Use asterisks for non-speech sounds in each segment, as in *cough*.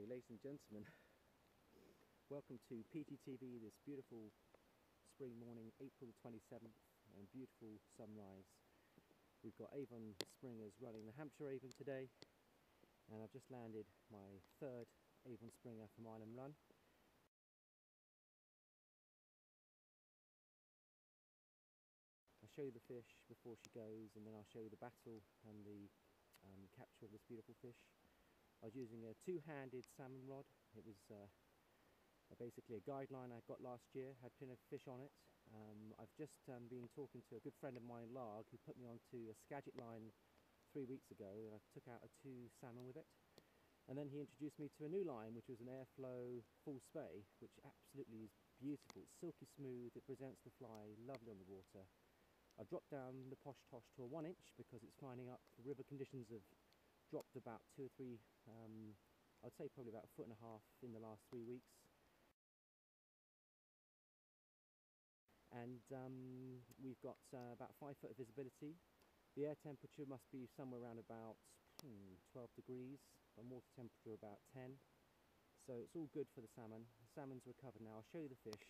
Ladies and gentlemen, welcome to PGTV this beautiful spring morning, April the 27th, and beautiful sunrise. We've got Avon Springers running the Hampshire Avon today, and I've just landed my third Avon Springer from Island Run. I'll show you the fish before she goes, and then I'll show you the battle and the um, capture of this beautiful fish. I was using a two-handed salmon rod. It was uh, basically a guideline I got last year, had plenty of fish on it. Um, I've just um, been talking to a good friend of mine, Larg, who put me onto a Skagit line three weeks ago, and I took out a two salmon with it. And then he introduced me to a new line, which was an Airflo full Spey, which absolutely is beautiful. It's silky smooth, it presents the fly lovely on the water. I dropped down the Posh Tosh to a one inch because it's finding up river conditions have dropped about two or three, um, I'd say probably about a foot and a half in the last three weeks. And um, we've got uh, about five foot of visibility. The air temperature must be somewhere around about hmm, 12 degrees, and water temperature about 10. So it's all good for the salmon. The salmon's recovered now. I'll show you the fish,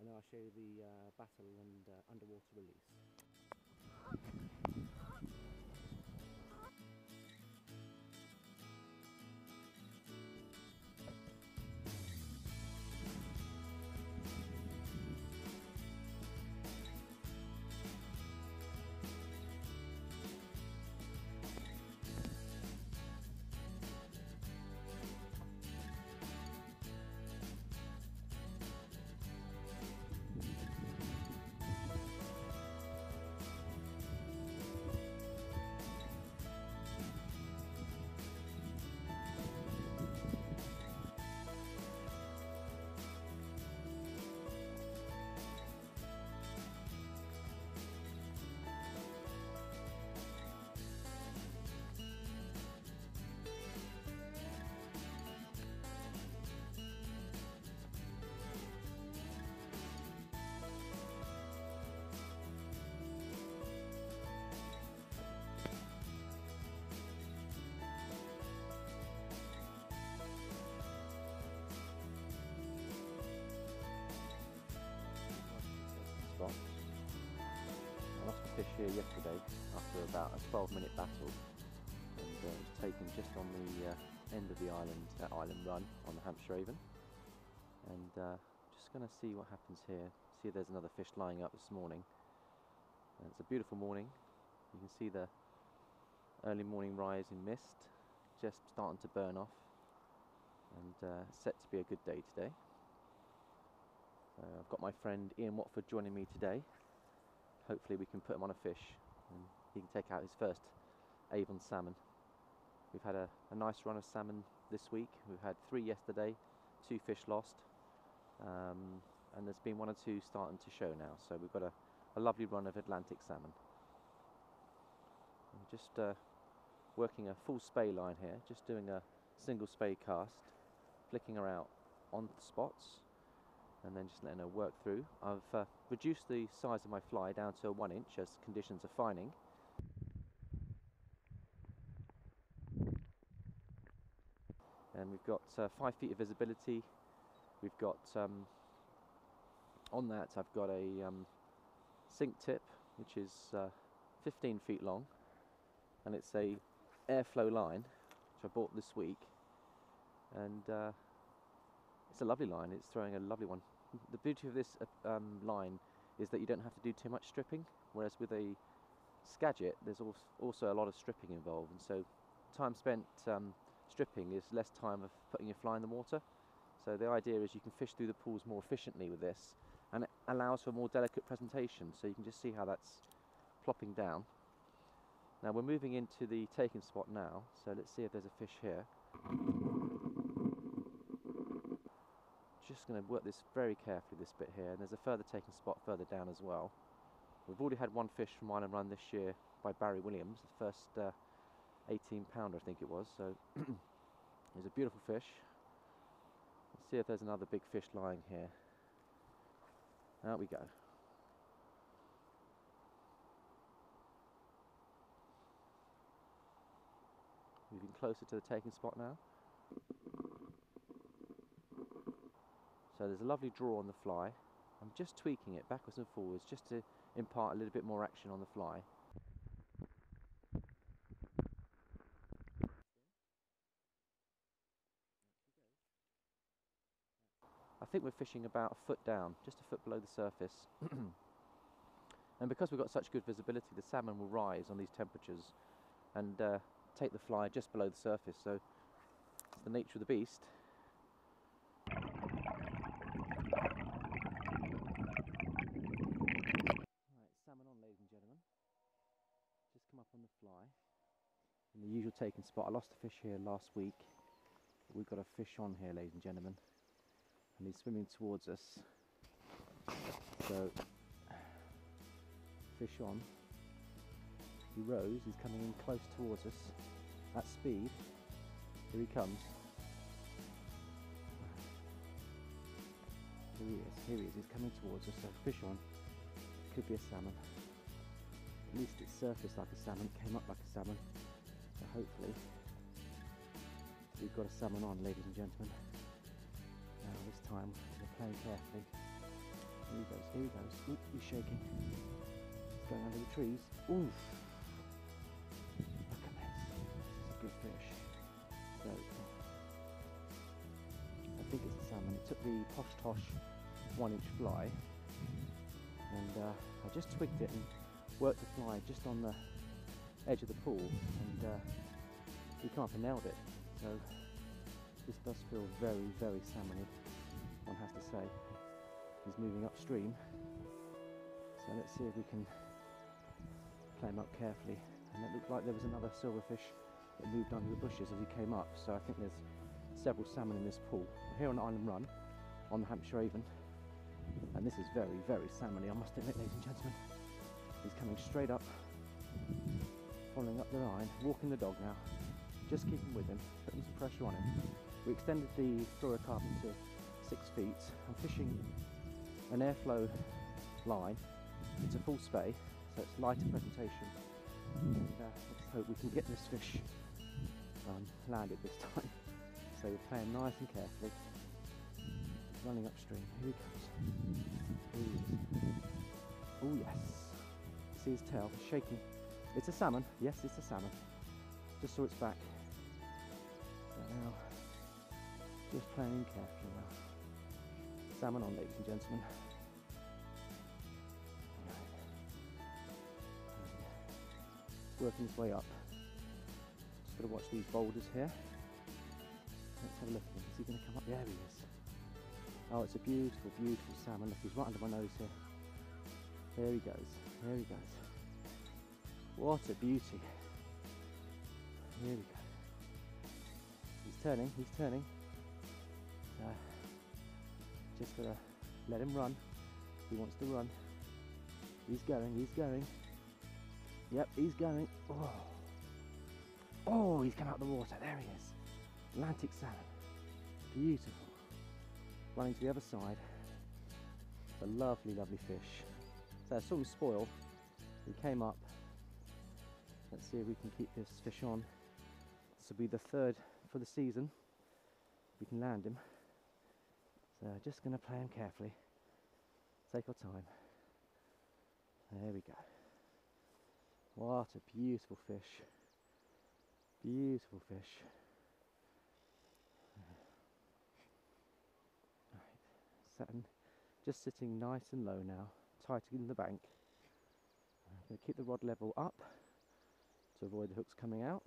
and then I'll show you the uh, battle and uh, underwater release. Fish here yesterday after about a 12 minute battle and uh, taken just on the uh, end of the island, uh, island run on the Hampshire Avon and uh, just going to see what happens here, see if there's another fish lying up this morning. And it's a beautiful morning, you can see the early morning rise in mist just starting to burn off and uh, set to be a good day today. I've got my friend Ian Watford joining me today. Hopefully we can put him on a fish and he can take out his first Avon salmon. We've had a, a nice run of salmon this week. We've had three yesterday, two fish lost. Um, and there's been one or two starting to show now. So we've got a, a lovely run of Atlantic salmon. I'm just uh, working a full spey line here, just doing a single spey cast, flicking her out on the spots and then just letting her work through. I've uh, reduced the size of my fly down to one inch as conditions are fining. And we've got uh, five feet of visibility. We've got um, on that I've got a um, sink tip which is uh, 15 feet long and it's a Airflo line which I bought this week and uh, it's a lovely line. It's throwing a lovely one. The beauty of this uh, um, line is that you don't have to do too much stripping, whereas with a Skagit, there's also a lot of stripping involved, and so time spent um, stripping is less time of putting your fly in the water. So the idea is you can fish through the pools more efficiently with this, and it allows for more delicate presentation. So you can just see how that's plopping down. Now we're moving into the taking spot now, so let's see if there's a fish here. Just going to work this very carefully this bit here and there's a further taking spot further down as well. We've already had one fish from Island Run this year by Barry Williams the first uh, 18 pounder I think it was so *clears throat* it was a beautiful fish. Let's see if there's another big fish lying here. Out we go. Moving closer to the taking spot now So there's a lovely draw on the fly. I'm just tweaking it backwards and forwards just to impart a little bit more action on the fly. I think we're fishing about a foot down, just a foot below the surface. *clears throat* and because we've got such good visibility, the salmon will rise on these temperatures and uh, take the fly just below the surface. So it's the nature of the beast. Right, salmon on, ladies and gentlemen. Just In the usual taking spot. I lost a fish here last week. We've got a fish on here, ladies and gentlemen and he's swimming towards us. So, fish on. He rose, he's coming in close towards us at speed. Here he comes. Here he is, here he is, he's coming towards us. So, fish on. Could be a salmon. At least it surfaced like a salmon, came up like a salmon. So, hopefully, we've got a salmon on, ladies and gentlemen. Now this time we're playing carefully. Here he goes, here he goes. Oop, he's shaking. He's going under the trees. Oof! Look at this. This is a good fish. So, I think it's a salmon. It took the Posh Tosh one inch fly and uh, I just twigged it and worked the fly just on the edge of the pool and uh, he can't have nailed it. So this does feel very, very salmony, one has to say. He's moving upstream, so let's see if we can play him up carefully. And it looked like there was another silverfish that moved under the bushes as he came up, so I think there's several salmon in this pool. We're here on Island Run, on the Hampshire Avon, and this is very, very salmony, I must admit, ladies and gentlemen. He's coming straight up, following up the line, walking the dog now, just keeping with him, putting some pressure on him. We extended the fluorocarbon to six feet. I'm fishing an Airflo line. It's a full spey, so it's lighter presentation. And uh, let's hope we can get this fish um, landed this time. *laughs* So we're playing nice and carefully. Running upstream. Here he comes. Here he. Oh yes. See his tail shaking. It's a salmon. Yes, it's a salmon. Just saw its back. But now just playing carefully now. Salmon on, ladies and gentlemen. Working his way up. Just got to watch these boulders here. Let's have a look at him. Is he going to come up? There he is. Oh, it's a beautiful, beautiful salmon. Look, he's right under my nose here. There he goes. There he goes. What a beauty. Here we go. He's turning, he's turning. Uh, just gotta let him run. He wants to run. He's going, he's going. Yep, he's going. Oh, oh he's come out of the water. There he is. Atlantic salmon. Beautiful. Running to the other side. A lovely, lovely fish. So I saw him spoil. He came up. Let's see if we can keep this fish on. This will be the third for the season. We can land him. So just going to play him carefully. Take our time. There we go. What a beautiful fish. Beautiful fish. Right. Just sitting nice and low now, tight in the bank. I'm going to keep the rod level up to avoid the hooks coming out.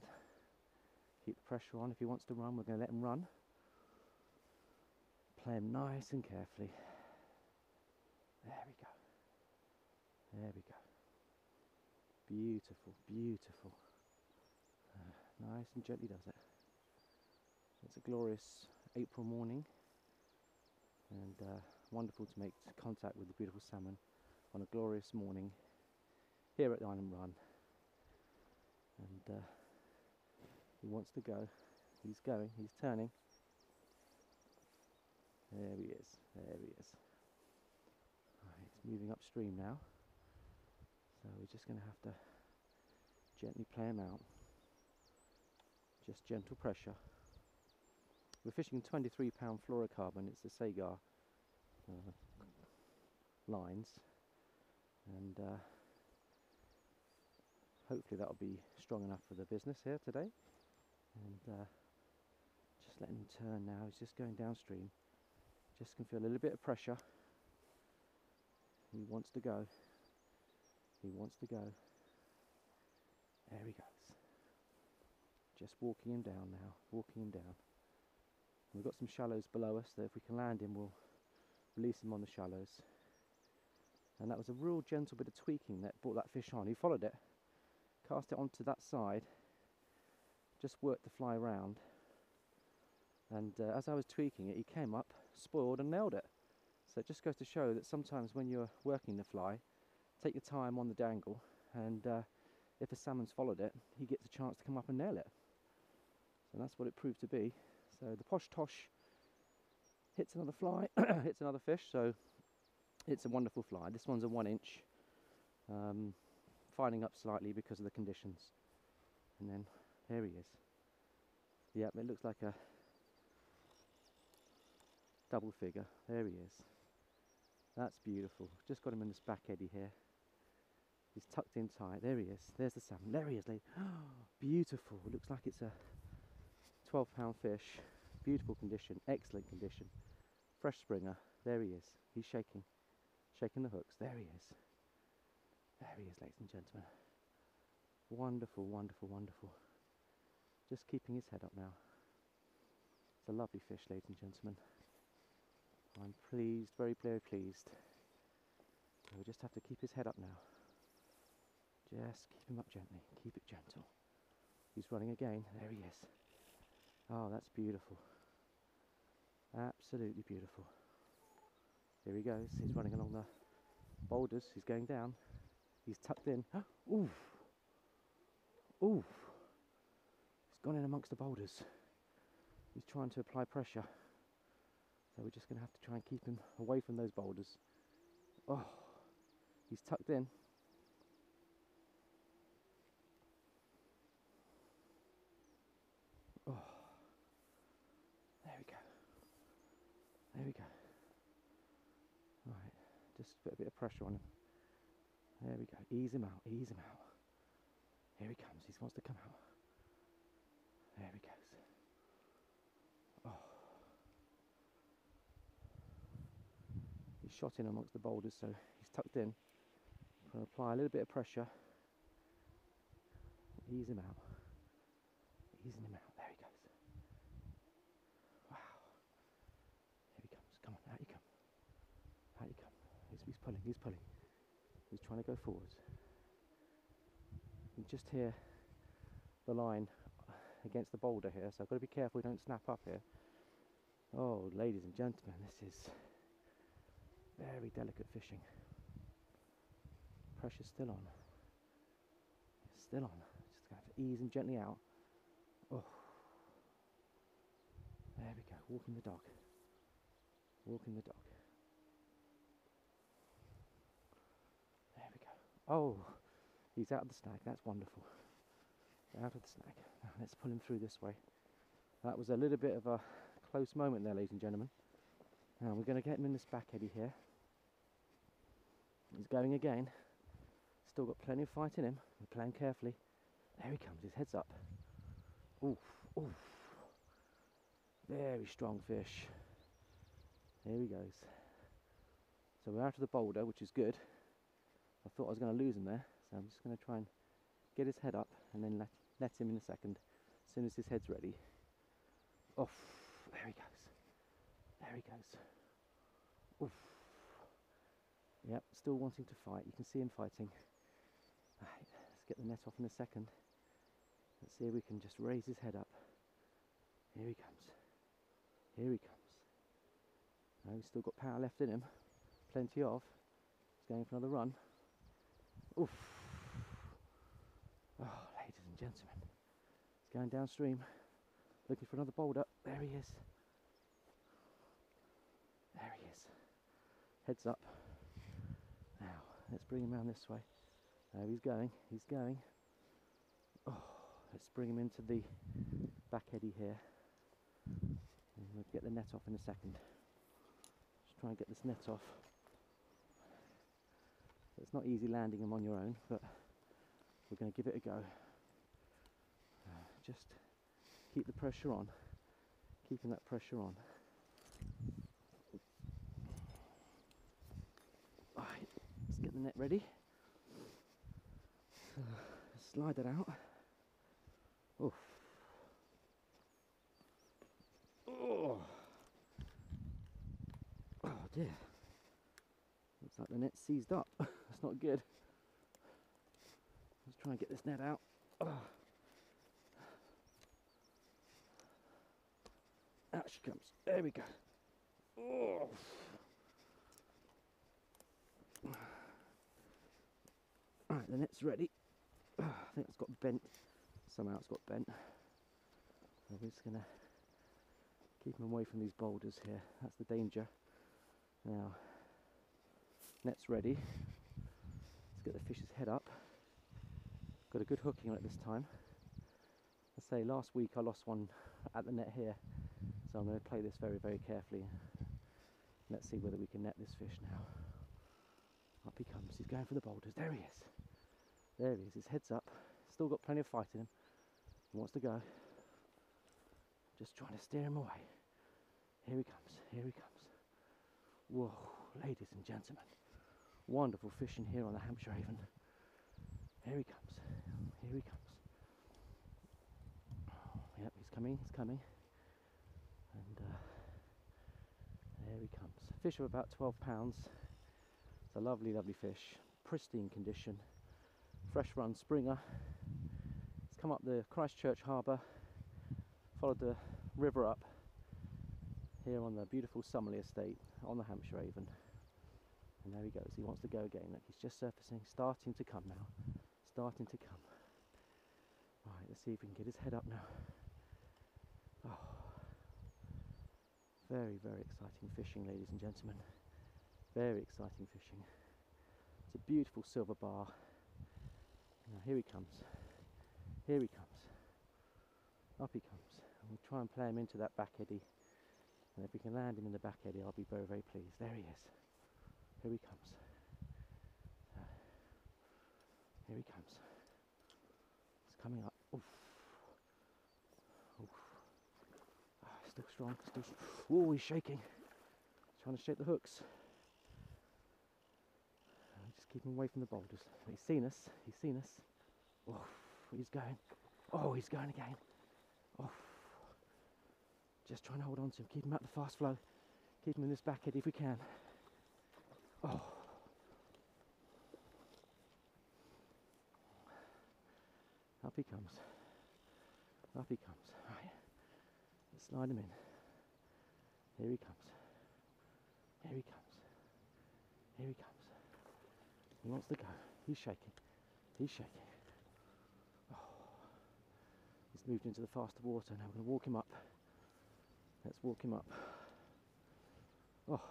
Keep the pressure on. If he wants to run, we're going to let him run play him nice and carefully. There we go. There we go. Beautiful, beautiful. Uh, nice and gently does it. It's a glorious April morning and uh, wonderful to make contact with the beautiful salmon on a glorious morning here at the Island Run. And uh, he wants to go. He's going, he's turning. There he is, there he is. Right, he's moving upstream now. So we're just going to have to gently play him out. Just gentle pressure. We're fishing 23 pound fluorocarbon, it's the Seaguar uh, lines, and uh, hopefully that'll be strong enough for the business here today. And uh, just letting him turn now. He's just going downstream. Just can feel a little bit of pressure. He wants to go. He wants to go. There he goes. Just walking him down now, walking him down. We've got some shallows below us, so if we can land him, we'll release him on the shallows. And that was a real gentle bit of tweaking that brought that fish on. He followed it, cast it onto that side, just worked the fly around, And uh, as I was tweaking it, he came up, spoiled, and nailed it. So it just goes to show that sometimes when you're working the fly, take your time on the dangle, and uh, if a salmon's followed it, he gets a chance to come up and nail it. So that's what it proved to be. So the posh tosh hits another fly, *coughs* hits another fish. So it's a wonderful fly. This one's a one inch, um, finding up slightly because of the conditions. And then there he is. Yep, it looks like a double figure. There he is. That's beautiful. Just got him in this back eddy here. He's tucked in tight. There he is. There's the salmon. There he is, lady. *gasps* beautiful. Looks like it's a 12 pound fish. Beautiful condition. Excellent condition. Fresh springer. There he is. He's shaking. Shaking the hooks. There he is. There he is, ladies and gentlemen. Wonderful, wonderful, wonderful. Just keeping his head up now. It's a lovely fish, ladies and gentlemen. I'm pleased, very, very pleased. So we just have to keep his head up now. Just keep him up gently. Keep it gentle. He's running again. There he is. Oh, that's beautiful. Absolutely beautiful. Here he goes. He's running along the boulders. He's going down. He's tucked in. *gasps* Oof. Oof. He's gone in amongst the boulders. He's trying to apply pressure. So we're just going to have to try and keep him away from those boulders. Oh, he's tucked in. Oh, there we go. There we go. Right, just put a bit of pressure on him. There we go. Ease him out. Ease him out. Here he comes. He wants to come out. There he goes. Oh. He's shot in amongst the boulders, so he's tucked in. I'm going to apply a little bit of pressure. Ease him out. Easing him out. There he goes. Wow. Here he comes. Come on, out you come. Out you come. He's, he's pulling. He's pulling. He's trying to go forwards. You just hear the line against the boulder here, so I've got to be careful we don't snap up here. Oh, ladies and gentlemen, this is very delicate fishing. Pressure's still on. It's still on. Just going to have to ease him gently out. Oh. There we go. Walking the dog. Walking the dog. There we go. Oh, he's out of the snag. That's wonderful. Out of the snag. Let's pull him through this way. That was a little bit of a close moment there, ladies and gentlemen. Now we're going to get him in this back eddy here. He's going again. Still got plenty of fight in him. We're playing carefully. There he comes. His head's up. Oof, oof. Very strong fish. Here he goes. So we're out of the boulder, which is good. I thought I was going to lose him there, so I'm just going to try and get his head up and then let, let him in a second, as soon as his head's ready. Off. There he goes. There he goes. Oof. Yep, still wanting to fight. You can see him fighting. Right, let's get the net off in a second. Let's see if we can just raise his head up. Here he comes. Here he comes. No, he's still got power left in him. Plenty of. He's going for another run. Oof. Oh, ladies and gentlemen. He's going downstream. Looking for another boulder. There he is. There he is. Heads up. Now, let's bring him around this way. There he's going. He's going. Oh, let's bring him into the back eddy here. And we'll get the net off in a second. Just try and get this net off. It's not easy landing them on your own, but we're going to give it a go. Uh, just keep the pressure on, keeping that pressure on. Right, let's get the net ready. So, slide it out. Oof. Oh. Oh dear. Looks like the net's seized up. *laughs* That's not good. Let's try and get this net out. Oh. Out she comes. There we go. Oh. Right, the net's ready. I think it's got bent. Somehow it's got bent. We're just gonna keep them away from these boulders here. That's the danger. Now, net's ready. Get the fish's head up. Got a good hooking on it this time. I say last week I lost one at the net here, so I'm going to play this very, very carefully. Let's see whether we can net this fish now. Up he comes. He's going for the boulders. There he is. There he is. His head's up. Still got plenty of fight in him. He wants to go. Just trying to steer him away. Here he comes. Here he comes. Whoa, ladies and gentlemen. Wonderful fishing here on the Hampshire Avon. Here he comes. Here he comes. Yep, he's coming. He's coming. And uh, there he comes. Fish of about 12 pounds. It's a lovely, lovely fish. Pristine condition. Fresh run Springer. It's come up the Christchurch Harbour. Followed the river up here on the beautiful Somerley estate on the Hampshire Avon. And there he goes, he wants to go again. Look, he's just surfacing, starting to come now. Starting to come. Right, let's see if we can get his head up now. Oh, very, very exciting fishing, ladies and gentlemen. Very exciting fishing. It's a beautiful silver bar. Now here he comes. Here he comes. Up he comes. And we'll try and play him into that back eddy. And if we can land him in the back eddy, I'll be very, very pleased. There he is. Here he comes. Uh, here he comes. He's coming up. Oof. Oof. Ah, still strong. Still. Oh, he's shaking. Trying to shake the hooks. Uh, just keep him away from the boulders. He's seen us. He's seen us. Oh, he's going. Oh, he's going again. Oh. Just trying to hold on to him, keep him at the fast flow, keep him in this back eddy if we can. Oh. Up he comes. Up he comes. Right. Let's slide him in. Here he comes. Here he comes. Here he comes. He wants to go. He's shaking. He's shaking. Oh. He's moved into the faster water. Now we're going to walk him up. Let's walk him up. Oh.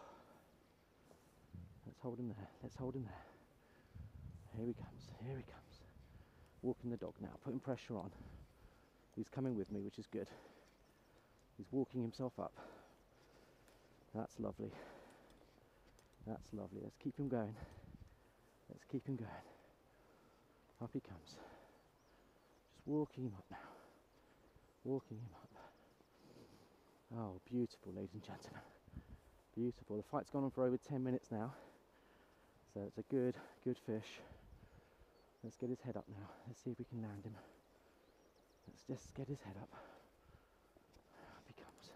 Hold him there. Let's hold him there. Here he comes. Here he comes. Walking the dog now, putting pressure on. He's coming with me, which is good. He's walking himself up. That's lovely. That's lovely. Let's keep him going. Let's keep him going. Up he comes. Just walking him up now. Walking him up. Oh, beautiful, ladies and gentlemen. Beautiful. The fight's gone on for over 10 minutes now. So it's a good, good fish. Let's get his head up now. Let's see if we can land him. Let's just get his head up. Up he comes.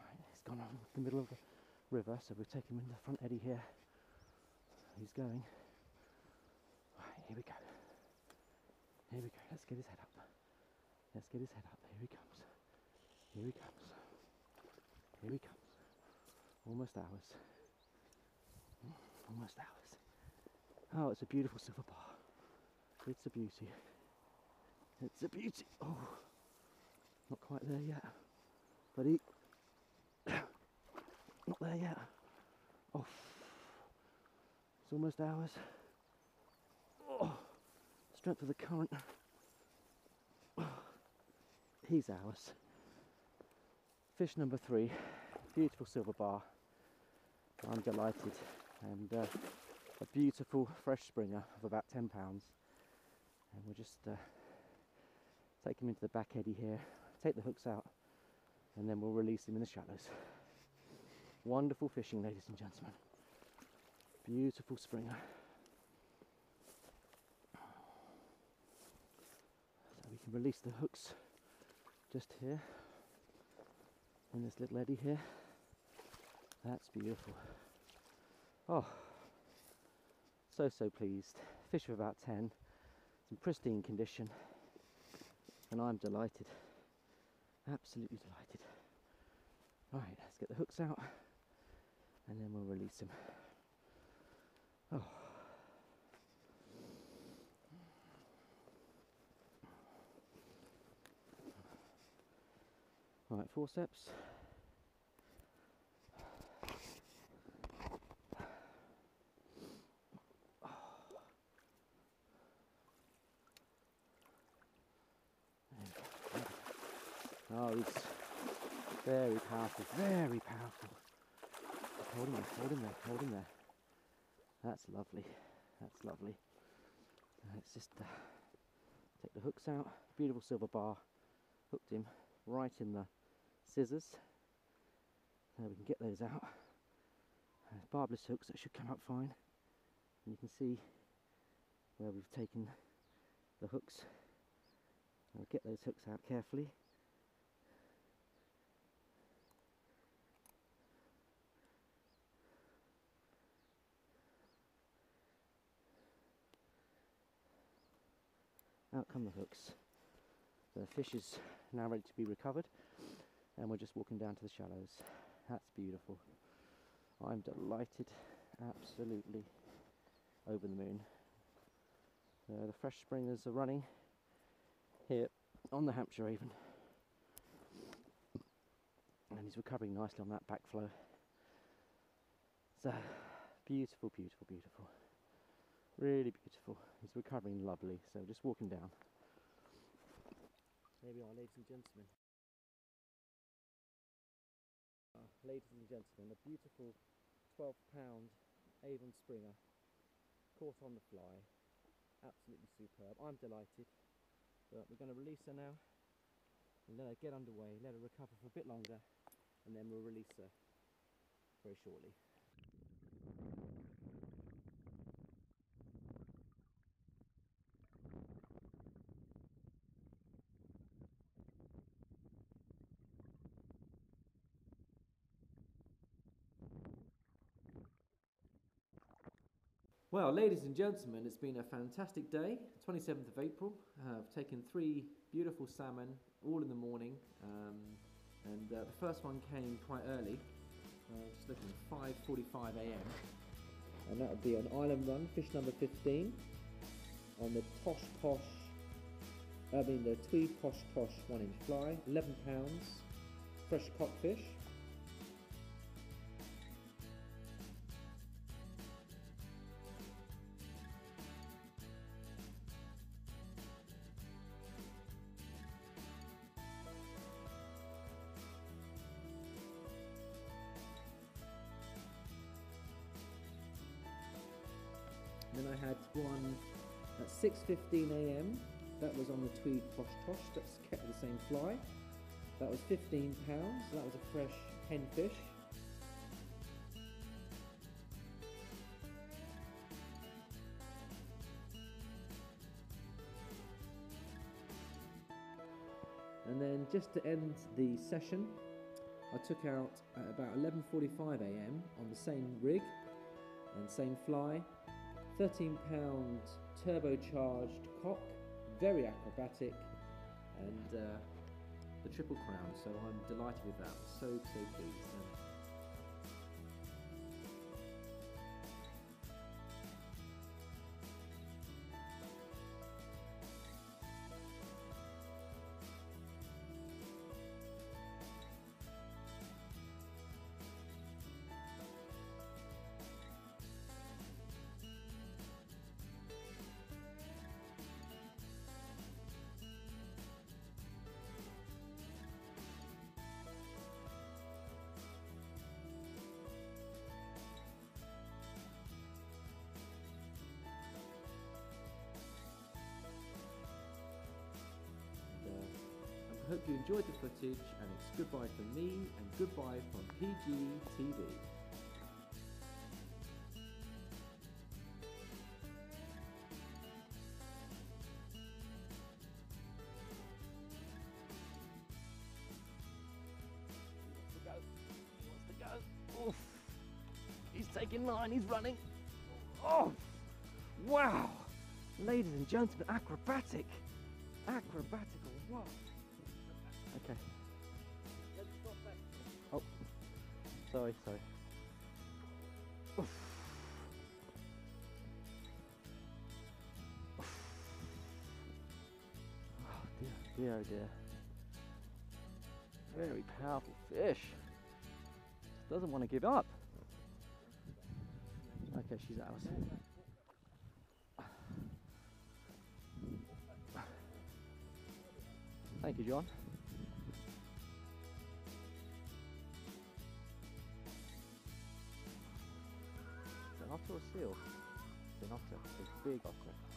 Right, he's gone on the middle of the river, so we'll take him in the front eddy here. He's going. Right, here we go. Here we go. Let's get his head up. Let's get his head up. Here he comes. Here he comes. Here he comes. Almost ours. Almost ours. Oh, it's a beautiful silver bar. It's a beauty. It's a beauty. Oh, not quite there yet. He. *coughs* not there yet. Oh, it's almost ours. Oh, strength of the current. *sighs* He's ours. Fish number three, beautiful silver bar. I'm delighted. And uh, a beautiful fresh springer of about 10 pounds. And we'll just uh, take him into the back eddy here, take the hooks out, and then we'll release him in the shallows. Wonderful fishing, ladies and gentlemen. Beautiful springer. So we can release the hooks just here in this little eddy here. That's beautiful. Oh, so, so pleased. Fish of about 10, it's in pristine condition, and I'm delighted. Absolutely delighted. Right, let's get the hooks out, and then we'll release him. Oh. Right, forceps. Oh, he's very powerful, very powerful. Hold him there, hold him there, hold him there. That's lovely, that's lovely. Let's just uh, take the hooks out. Beautiful silver bar. Hooked him right in the scissors. So we can get those out. Barbless hooks that should come up fine. And you can see where we've taken the hooks. I'll get those hooks out carefully. Out come the hooks. The fish is now ready to be recovered and we're just walking down to the shallows. That's beautiful. I'm delighted, absolutely over the moon. Uh, the fresh springers are running here on the Hampshire Avon and he's recovering nicely on that backflow. So beautiful, beautiful, beautiful. Really beautiful. He's recovering lovely. So just walking down. There we are, ladies and gentlemen. Uh, ladies and gentlemen, a beautiful 12 pound Avon Springer caught on the fly. Absolutely superb. I'm delighted. But we're going to release her now and let her get underway, let her recover for a bit longer, and then we'll release her very shortly. Well, ladies and gentlemen, it's been a fantastic day, 27th of April. Uh, I've taken three beautiful salmon, all in the morning, um, and uh, the first one came quite early, uh, just looking 5.45 a.m. And that would be on Island Run, fish number 15, on the Tosh Posh, I mean the Tweed Posh Tosh 1 inch fly, 11 pounds, fresh cockfish. 6.15 a.m. That was on the Tweed Posh Tosh. That's kept the same fly. That was 15 pounds. That was a fresh hen fish. And then just to end the session, I took out at about 11.45 a.m. on the same rig and same fly 13 pound turbocharged cock, very acrobatic, and uh, the Triple Crown. So I'm delighted with that. So, so pleased. Hope you enjoyed the footage, and it's goodbye from me and goodbye from PGTV. go. Wants to go. Oof. He's taking line. He's running. Oh, wow. Ladies and gentlemen, acrobatic. Acrobatical. Wow. Okay. Oh, sorry, sorry. Oof. Oh dear, dear, oh dear. Very powerful fish. Doesn't want to give up. Okay, she's ours. Thank you, John. An otter or seal? It's an otter. It's a big otter.